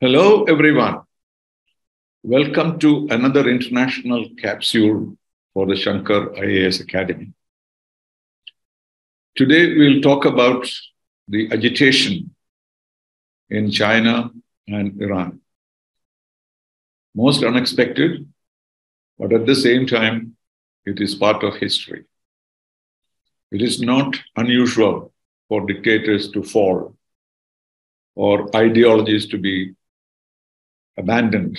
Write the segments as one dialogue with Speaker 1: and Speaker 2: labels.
Speaker 1: Hello, everyone. Welcome to another international capsule for the Shankar IAS Academy. Today, we'll talk about the agitation in China and Iran. Most unexpected, but at the same time, it is part of history. It is not unusual for dictators to fall or ideologies to be abandoned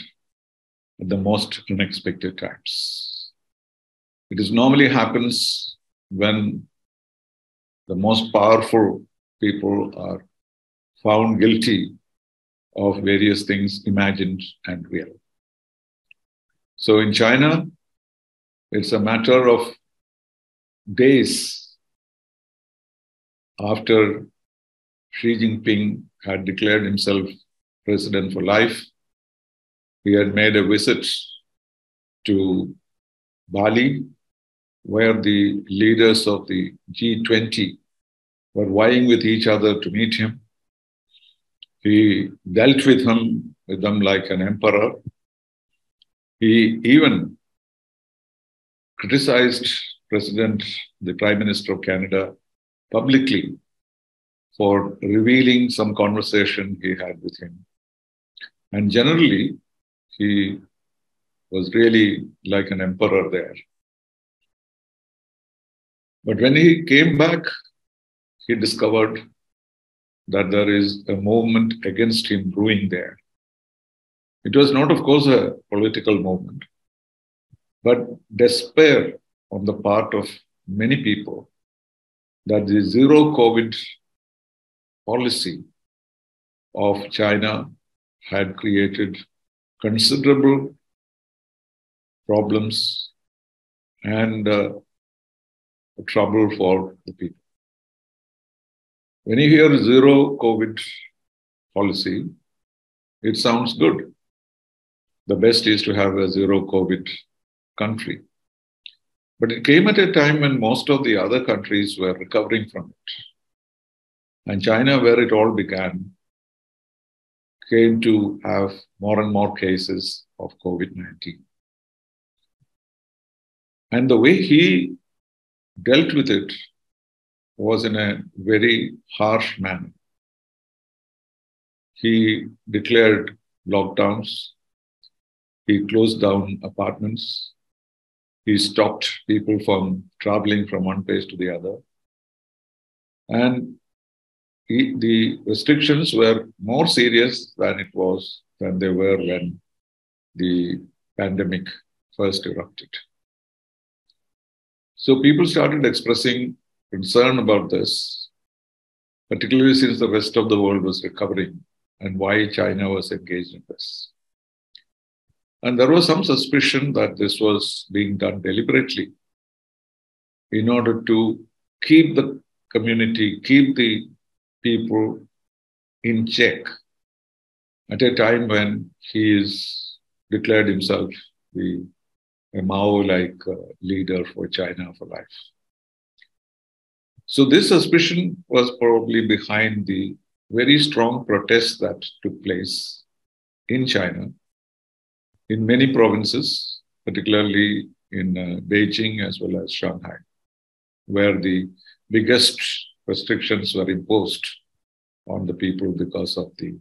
Speaker 1: at the most unexpected times. It is normally happens when the most powerful people are found guilty of various things imagined and real. So in China, it's a matter of days after Xi Jinping had declared himself president for life. He had made a visit to Bali, where the leaders of the G20 were vying with each other to meet him. He dealt with him with them like an emperor. He even criticized President, the Prime Minister of Canada, publicly for revealing some conversation he had with him. And generally, he was really like an emperor there. But when he came back, he discovered that there is a movement against him brewing there. It was not, of course, a political movement, but despair on the part of many people that the zero COVID policy of China had created considerable problems and uh, trouble for the people. When you hear zero COVID policy, it sounds good. The best is to have a zero COVID country. But it came at a time when most of the other countries were recovering from it. And China, where it all began, came to have more and more cases of COVID 19. And the way he dealt with it was in a very harsh manner. He declared lockdowns, he closed down apartments, he stopped people from traveling from one place to the other. And he, the restrictions were more serious than it was than they were when the pandemic first erupted. So people started expressing concern about this, particularly since the rest of the world was recovering and why China was engaged in this. And there was some suspicion that this was being done deliberately in order to keep the community, keep the people in check at a time when he is declared himself the a Mao-like uh, leader for China for life. So this suspicion was probably behind the very strong protests that took place in China in many provinces, particularly in uh, Beijing as well as Shanghai, where the biggest restrictions were imposed on the people because of the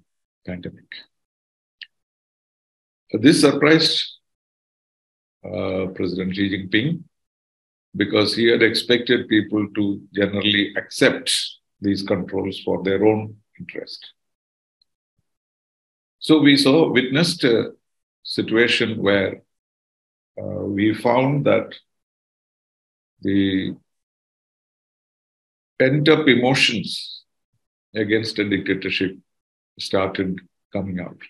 Speaker 1: pandemic. This surprised uh, President Xi Jinping because he had expected people to generally accept these controls for their own interest. So we saw, witnessed uh, situation where uh, we found that the pent up emotions against a dictatorship started coming out.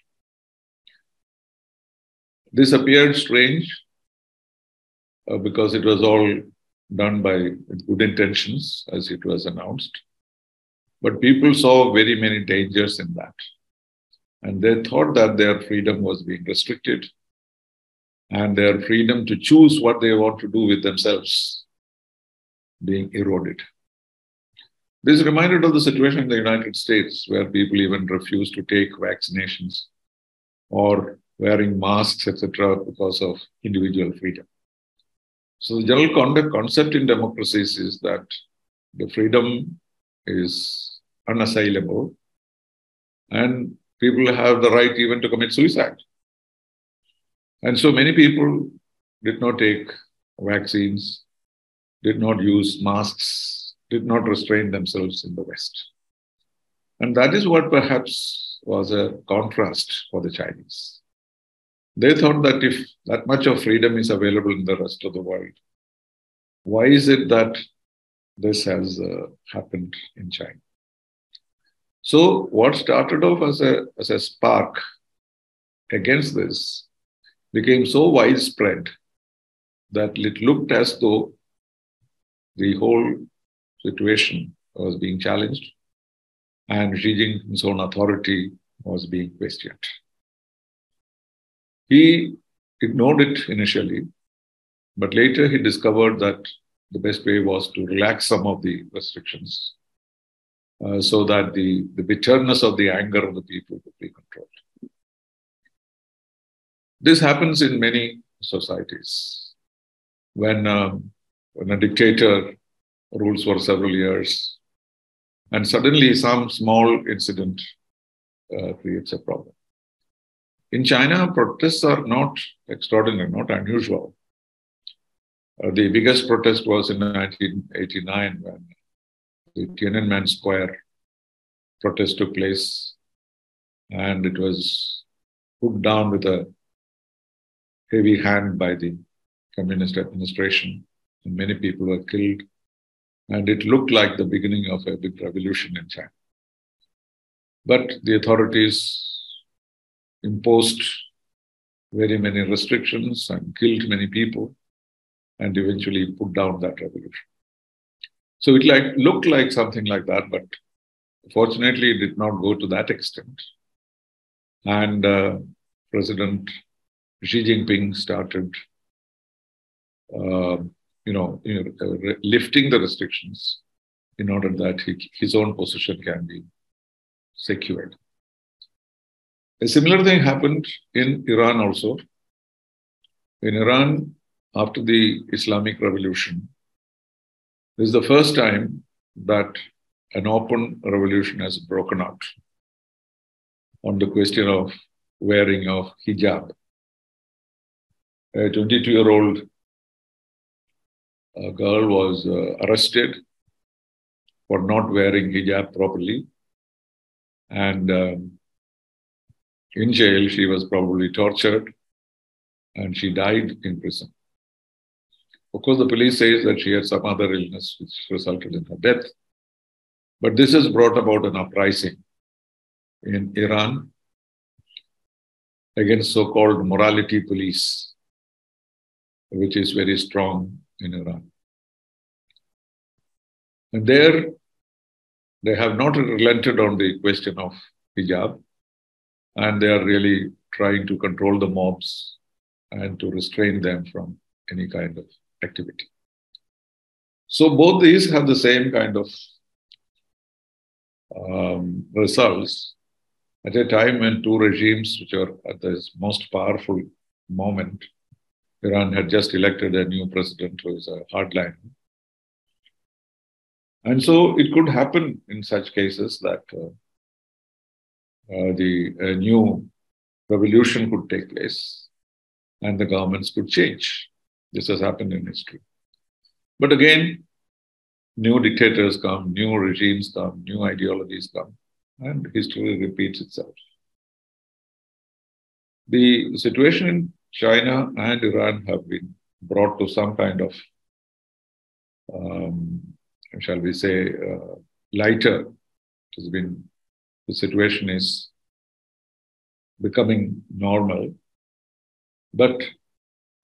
Speaker 1: This appeared strange uh, because it was all done by good intentions, as it was announced. But people saw very many dangers in that. And they thought that their freedom was being restricted and their freedom to choose what they want to do with themselves being eroded. This reminded of the situation in the United States where people even refuse to take vaccinations or wearing masks, etc., because of individual freedom. So the general concept in democracies is that the freedom is unassailable and people have the right even to commit suicide. And so many people did not take vaccines, did not use masks, did not restrain themselves in the West. And that is what perhaps was a contrast for the Chinese. They thought that if that much of freedom is available in the rest of the world, why is it that this has uh, happened in China? So, what started off as a, as a spark against this became so widespread that it looked as though the whole situation was being challenged and Xi Jinping's own authority was being questioned. He ignored it initially, but later he discovered that the best way was to relax some of the restrictions uh, so that the, the bitterness of the anger of the people could be controlled. This happens in many societies. When, um, when a dictator rules for several years, and suddenly some small incident uh, creates a problem. In China, protests are not extraordinary, not unusual. Uh, the biggest protest was in 1989 when the Tiananmen Square protest took place, and it was put down with a heavy hand by the communist administration, and many people were killed. And it looked like the beginning of a big revolution in China. But the authorities imposed very many restrictions and killed many people and eventually put down that revolution. So it like looked like something like that, but fortunately it did not go to that extent. And uh, President Xi Jinping started, uh, you know, you know uh, lifting the restrictions in order that he, his own position can be secured. A similar thing happened in Iran also. In Iran, after the Islamic Revolution, this is the first time that an open revolution has broken out on the question of wearing of hijab. A 22 year old uh, girl was uh, arrested for not wearing hijab properly. And um, in jail, she was probably tortured and she died in prison. Of course, the police says that she had some other illness which resulted in her death. But this has brought about an uprising in Iran against so called morality police, which is very strong in Iran. And there, they have not relented on the question of hijab, and they are really trying to control the mobs and to restrain them from any kind of activity. So both these have the same kind of um, results at a time when two regimes, which are at the most powerful moment, Iran had just elected a new president who is a hardliner. And so it could happen in such cases that uh, uh, the new revolution could take place and the governments could change. This has happened in history. But again, new dictators come, new regimes come, new ideologies come, and history repeats itself. The situation in China and Iran have been brought to some kind of, um, shall we say, uh, lighter. It has been, the situation is becoming normal. But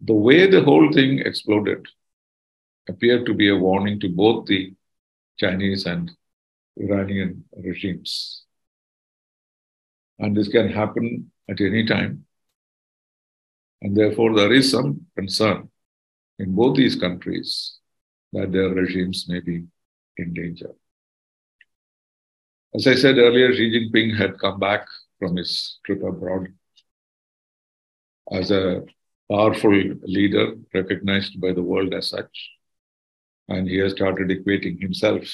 Speaker 1: the way the whole thing exploded appeared to be a warning to both the Chinese and Iranian regimes. And this can happen at any time. And therefore, there is some concern in both these countries that their regimes may be in danger. As I said earlier, Xi Jinping had come back from his trip abroad as a powerful leader recognized by the world as such. And he has started equating himself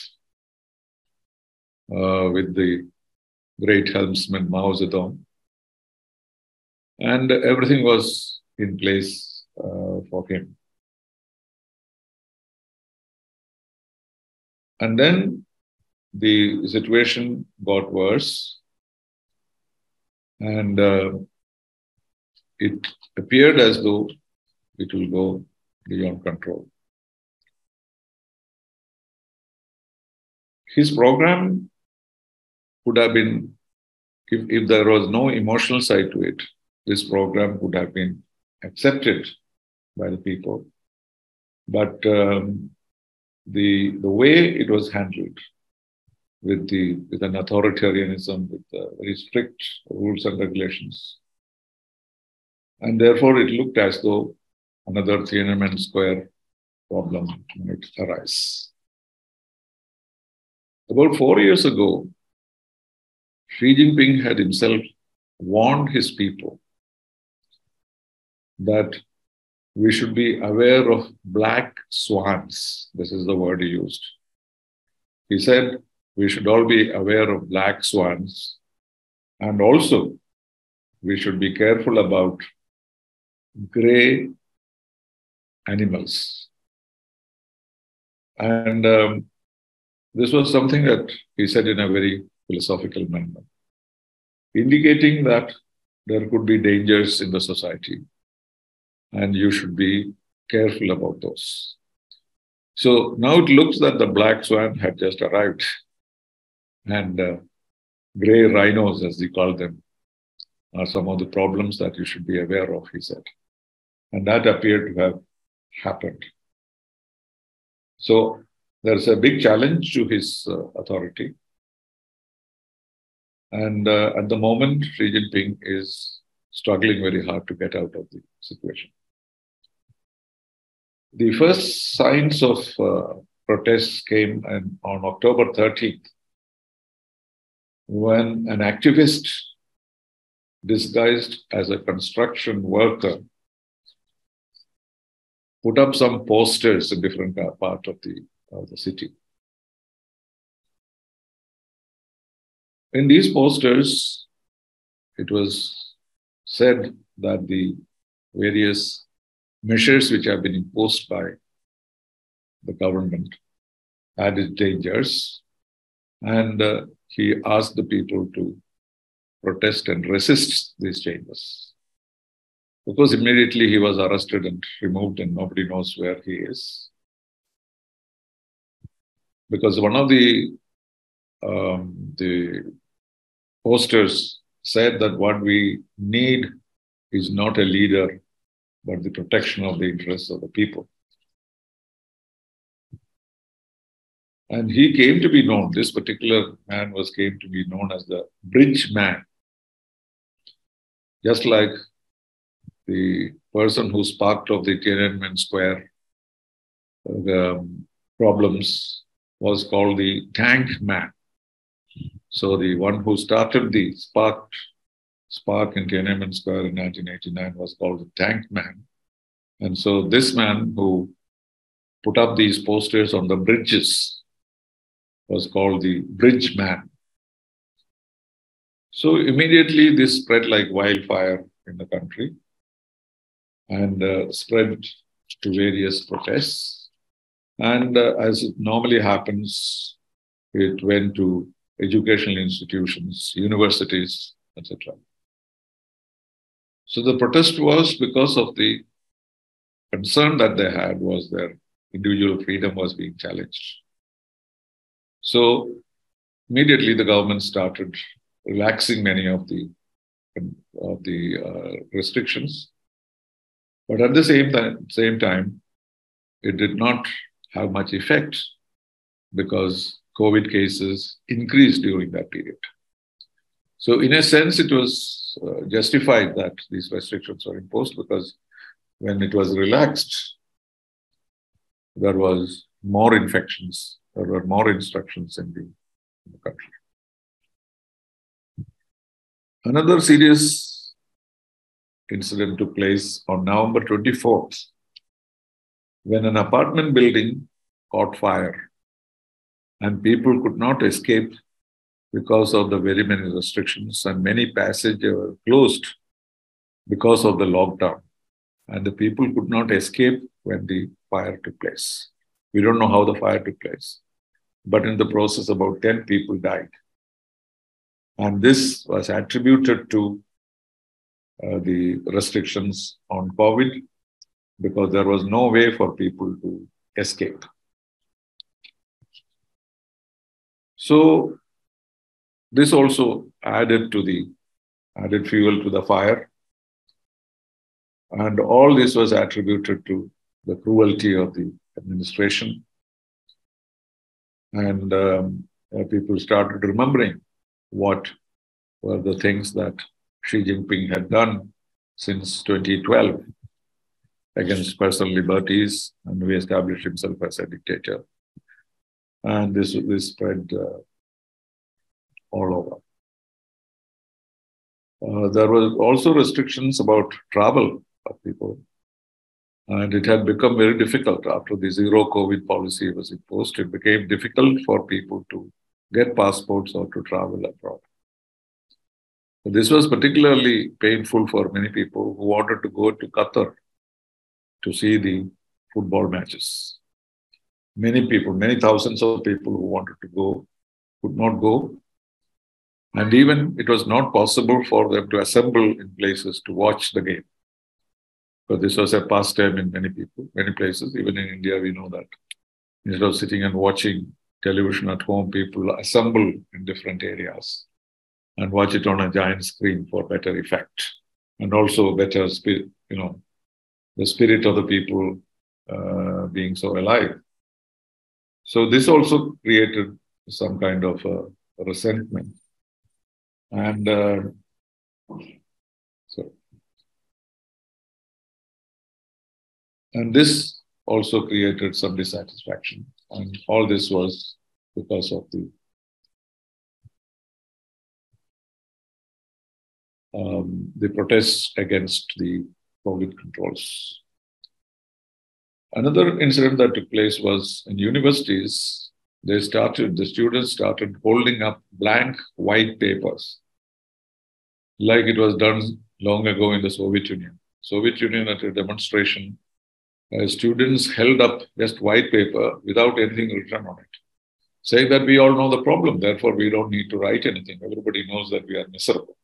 Speaker 1: uh, with the great helmsman Mao Zedong. And everything was in place uh, for him. And then the situation got worse. And uh, it appeared as though it will go beyond control. His program would have been, if, if there was no emotional side to it, this program would have been accepted by the people. But um, the, the way it was handled with, the, with an authoritarianism, with very strict rules and regulations, and therefore, it looked as though another Tiananmen Square problem might arise. About four years ago, Xi Jinping had himself warned his people that we should be aware of black swans. This is the word he used. He said we should all be aware of black swans and also we should be careful about gray animals. And um, this was something that he said in a very philosophical manner, indicating that there could be dangers in the society and you should be careful about those. So now it looks that the black swan had just arrived and uh, gray rhinos, as they call them, are some of the problems that you should be aware of, he said. And that appeared to have happened. So there's a big challenge to his uh, authority. And uh, at the moment, Xi Jinping is struggling very hard to get out of the situation. The first signs of uh, protests came on October 13th when an activist disguised as a construction worker put up some posters in different part of the, of the city. In these posters, it was said that the various measures which have been imposed by the government had its dangers, and uh, he asked the people to protest and resist these changes. Of course, immediately he was arrested and removed, and nobody knows where he is. Because one of the um, the posters said that what we need is not a leader, but the protection of the interests of the people. And he came to be known, this particular man was came to be known as the bridge man. Just like the person who sparked off the Tiananmen Square uh, the problems was called the tank man. So the one who started the spark, spark in Tiananmen Square in 1989 was called the tank man. And so this man who put up these posters on the bridges was called the bridge man. So immediately this spread like wildfire in the country and uh, spread to various protests. And uh, as it normally happens, it went to educational institutions, universities, etc. So the protest was because of the concern that they had was their individual freedom was being challenged. So immediately the government started relaxing many of the of the uh, restrictions but at the same same time, it did not have much effect because COVID cases increased during that period. So, in a sense, it was uh, justified that these restrictions were imposed because when it was relaxed, there was more infections, there were more instructions in the, in the country. Another serious incident took place on November 24th when an apartment building caught fire and people could not escape because of the very many restrictions and many passages were closed because of the lockdown and the people could not escape when the fire took place. We don't know how the fire took place, but in the process, about 10 people died. And this was attributed to uh, the restrictions on COVID because there was no way for people to escape. So this also added to the added fuel to the fire. And all this was attributed to the cruelty of the administration. And um, uh, people started remembering what were the things that Xi Jinping had done since 2012 against personal liberties, and he established himself as a dictator. And this, this spread uh, all over. Uh, there were also restrictions about travel of people. And it had become very difficult after the zero COVID policy was imposed. It became difficult for people to get passports or to travel abroad. This was particularly painful for many people who wanted to go to Qatar to see the football matches. Many people, many thousands of people who wanted to go could not go. And even it was not possible for them to assemble in places to watch the game. But this was a pastime in many people, many places. Even in India, we know that. Instead of sitting and watching television at home, people assemble in different areas and watch it on a giant screen for better effect and also better spirit, you know, the spirit of the people uh, being so alive. So this also created some kind of resentment. And uh, so, and this also created some dissatisfaction. And all this was because of the um, the protests against the COVID controls. Another incident that took place was in universities, they started, the students started holding up blank white papers, like it was done long ago in the Soviet Union. Soviet Union at a demonstration, uh, students held up just white paper without anything written on it, saying that we all know the problem, therefore we don't need to write anything. Everybody knows that we are miserable.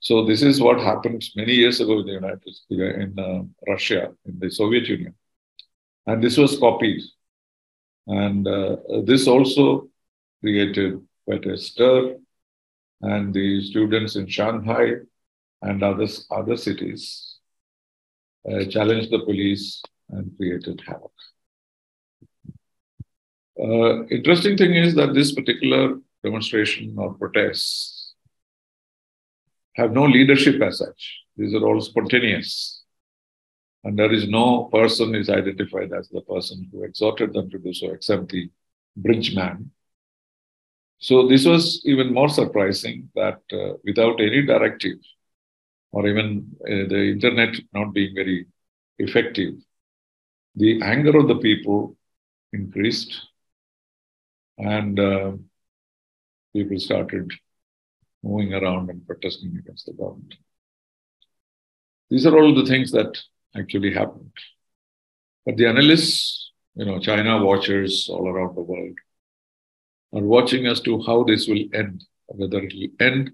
Speaker 1: So this is what happened many years ago in the United States, in uh, Russia, in the Soviet Union, and this was copied, and uh, this also created quite a stir, and the students in Shanghai and others other cities uh, challenged the police and created havoc. Uh, interesting thing is that this particular demonstration or protests have no leadership as such. These are all spontaneous. And there is no person is identified as the person who exhorted them to do so, except the bridge man. So this was even more surprising that uh, without any directive, or even uh, the internet not being very effective, the anger of the people increased and uh, people started moving around and protesting against the government. These are all the things that actually happened. But the analysts, you know, China watchers all around the world are watching as to how this will end, whether it will end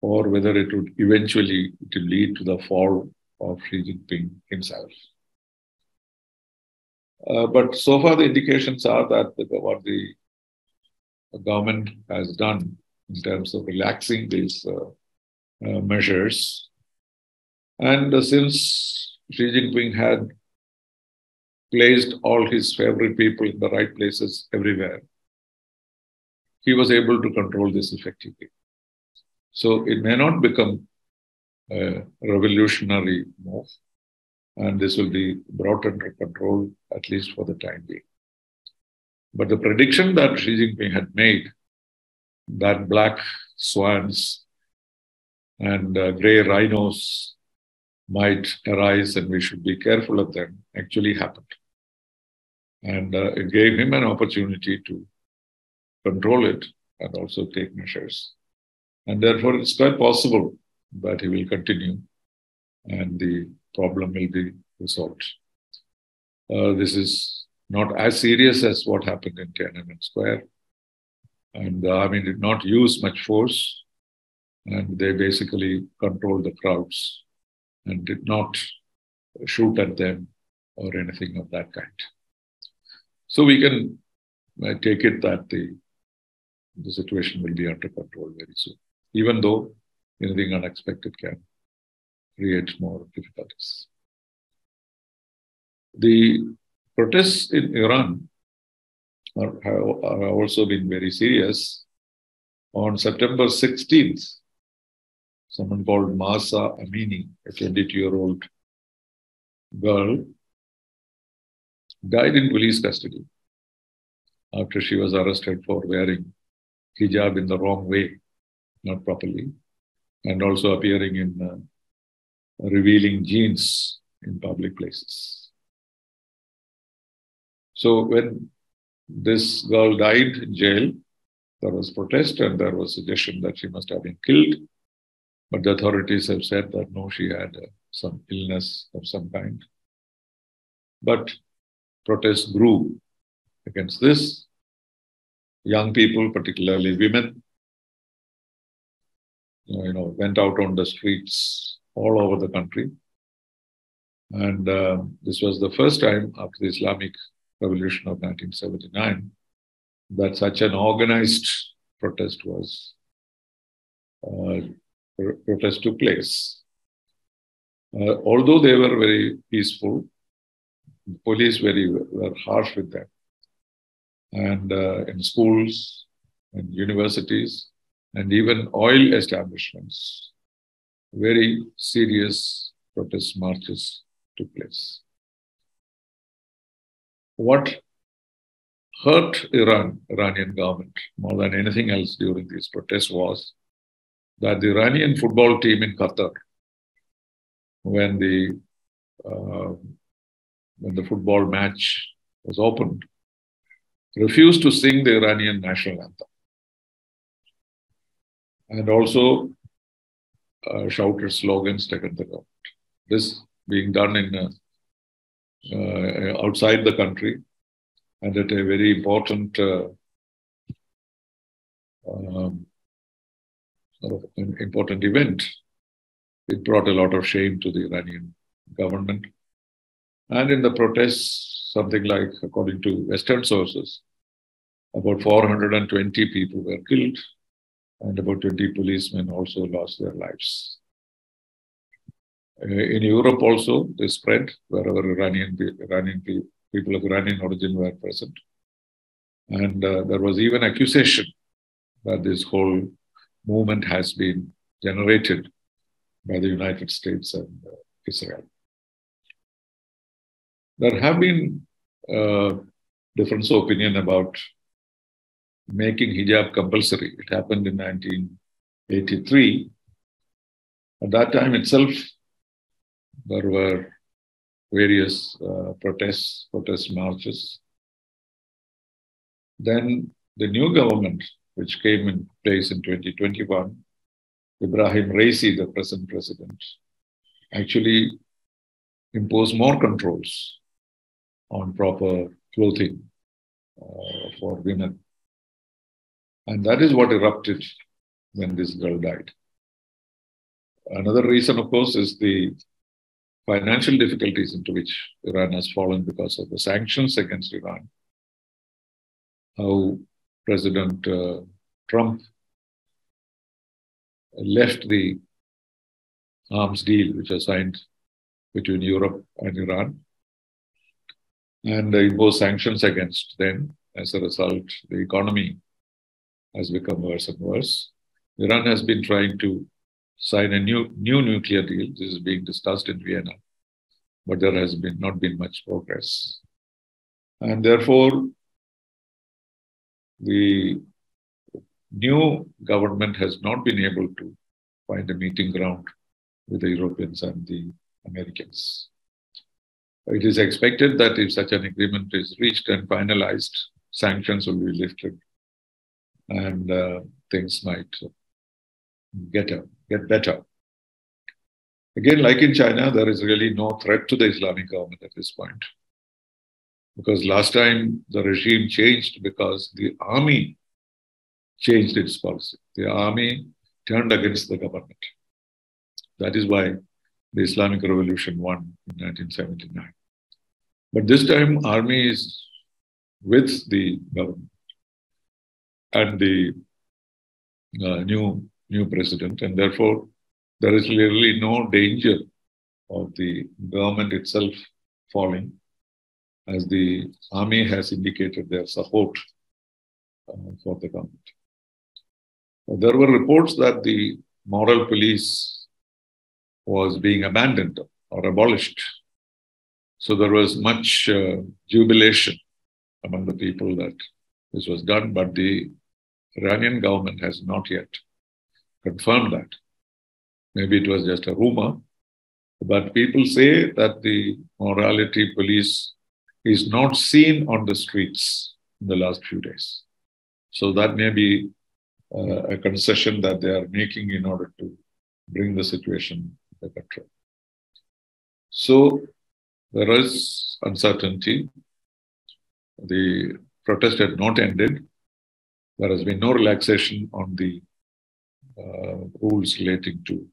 Speaker 1: or whether it would eventually it will lead to the fall of Xi Jinping himself. Uh, but so far, the indications are that the, what the, government has done in terms of relaxing these uh, uh, measures. And uh, since Xi Jinping had placed all his favorite people in the right places everywhere, he was able to control this effectively. So it may not become a revolutionary move, and this will be brought under control at least for the time being. But the prediction that Xi Jinping had made that black swans and uh, gray rhinos might arise and we should be careful of them actually happened. And uh, it gave him an opportunity to control it and also take measures. And therefore, it's quite possible that he will continue and the problem will be resolved. Uh, this is not as serious as what happened in Tiananmen Square. And the army did not use much force, and they basically controlled the crowds and did not shoot at them or anything of that kind. So we can take it that the, the situation will be under control very soon, even though anything unexpected can create more difficulties. The protests in Iran are, have, also been very serious. On September 16th, someone called Mahsa Amini, a 22 year old girl, died in police custody after she was arrested for wearing hijab in the wrong way, not properly, and also appearing in uh, revealing jeans in public places. So when this girl died in jail, there was protest and there was suggestion that she must have been killed. But the authorities have said that no, she had uh, some illness of some kind. But protests grew against this. Young people, particularly women, you know, went out on the streets all over the country. And uh, this was the first time after the Islamic Revolution of 1979 that such an organized protest was uh, protest took place. Uh, although they were very peaceful, the police very were harsh with them. And uh, in schools and universities and even oil establishments, very serious protest marches took place. What hurt Iran, Iranian government, more than anything else during these protests was that the Iranian football team in Qatar, when the uh, when the football match was opened, refused to sing the Iranian national anthem, and also uh, shouted slogans taken the government. This being done in uh, uh, outside the country and at a very important uh, um, of important event. It brought a lot of shame to the Iranian government. And in the protests, something like, according to Western sources, about 420 people were killed and about 20 policemen also lost their lives. Uh, in Europe also, they spread wherever Iranian, Iranian people of Iranian origin were present. And uh, there was even accusation that this whole movement has been generated by the United States and uh, Israel. There have been uh, difference of opinion about making hijab compulsory. It happened in 1983. At that time itself, there were various uh, protests, protest marches. Then the new government, which came in place in 2021, Ibrahim Raisi, the present president, actually imposed more controls on proper clothing uh, for women. And that is what erupted when this girl died. Another reason, of course, is the financial difficulties into which Iran has fallen because of the sanctions against Iran. How President uh, Trump left the arms deal which was signed between Europe and Iran and imposed sanctions against them. As a result, the economy has become worse and worse. Iran has been trying to sign a new, new nuclear deal. This is being discussed in Vienna, but there has been not been much progress. And therefore, the new government has not been able to find a meeting ground with the Europeans and the Americans. It is expected that if such an agreement is reached and finalized, sanctions will be lifted and uh, things might get, a, get better. Again, like in China, there is really no threat to the Islamic government at this point. Because last time the regime changed because the army changed its policy. The army turned against the government. That is why the Islamic Revolution won in 1979. But this time, army is with the government and the uh, new new president, and therefore there is really no danger of the government itself falling, as the army has indicated their support uh, for the government. There were reports that the moral police was being abandoned or abolished. So there was much uh, jubilation among the people that this was done, but the Iranian government has not yet confirmed that. Maybe it was just a rumor, but people say that the morality police is not seen on the streets in the last few days. So that may be uh, a concession that they are making in order to bring the situation under control. So there is uncertainty. The protest had not ended. There has been no relaxation on the uh, rules relating to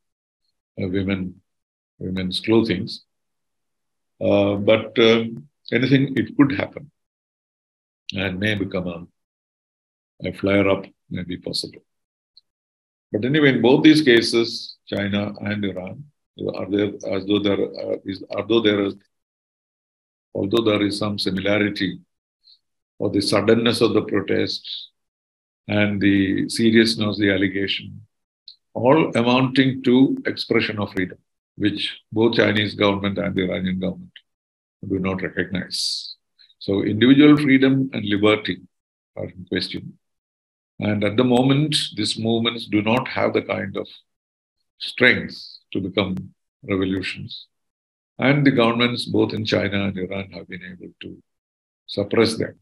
Speaker 1: uh, women, women's clothing. Uh, but um, anything, it could happen and may become a, a flare up may be possible. But anyway, in both these cases, China and Iran, are there as though there uh, is, although there is, although there is some similarity, or the suddenness of the protest and the seriousness of the allegation, all amounting to expression of freedom, which both Chinese government and the Iranian government do not recognize. So individual freedom and liberty are in question. And at the moment, these movements do not have the kind of strength to become revolutions. And the governments, both in China and Iran, have been able to suppress them.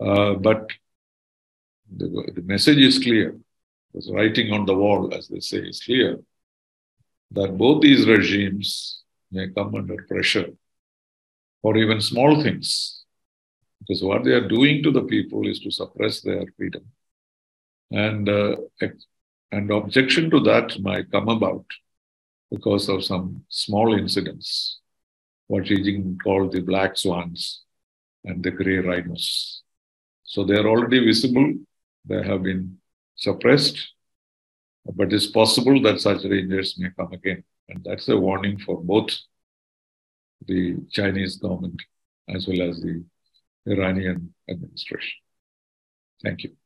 Speaker 1: Uh, but the, the message is clear. The writing on the wall, as they say, is clear that both these regimes may come under pressure for even small things because what they are doing to the people is to suppress their freedom. And, uh, and objection to that might come about because of some small incidents, what Xi Jinping called the black swans and the gray rhinos. So they are already visible, they have been suppressed, but it's possible that such dangers may come again. And that's a warning for both the Chinese government as well as the Iranian administration. Thank you.